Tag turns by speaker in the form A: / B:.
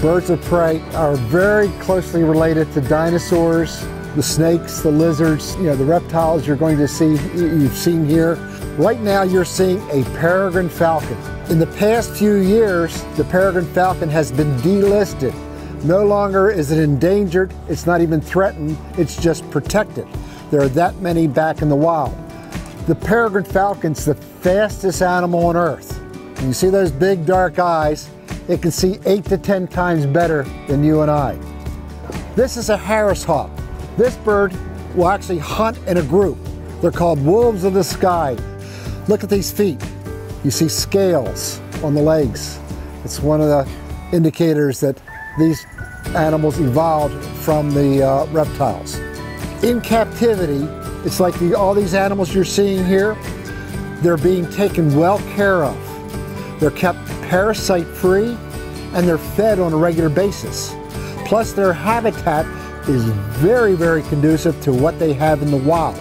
A: Birds of prey are very closely related to dinosaurs, the snakes, the lizards, you know, the reptiles you're going to see, you've seen here. Right now you're seeing a peregrine falcon. In the past few years, the peregrine falcon has been delisted. No longer is it endangered, it's not even threatened, it's just protected. There are that many back in the wild. The peregrine falcon's the fastest animal on earth. you see those big dark eyes, it can see eight to 10 times better than you and I. This is a Harris hawk. This bird will actually hunt in a group. They're called wolves of the sky. Look at these feet. You see scales on the legs. It's one of the indicators that these animals evolved from the uh, reptiles. In captivity, it's like the, all these animals you're seeing here, they're being taken well care of. They're kept parasite free and they're fed on a regular basis. Plus their habitat is very, very conducive to what they have in the wild.